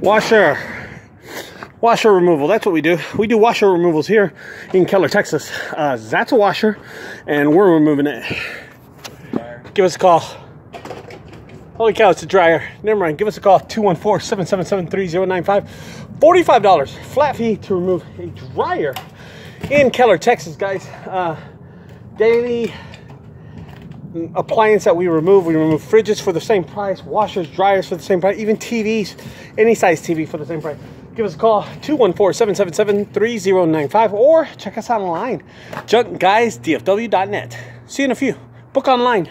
washer. Washer removal that's what we do. We do washer removals here in keller texas. Uh, that's a washer and we're removing it. Give us a call. Holy cow it's a dryer. Never mind give us a call 214-777-3095 $45 flat fee to remove a dryer in keller texas guys. Uh, daily appliance that we remove. We remove fridges for the same price, washers, dryers for the same price, even TVs, any size TV for the same price. Give us a call 214-777-3095 or check us out online junkguysdfw.net. See you in a few. Book online.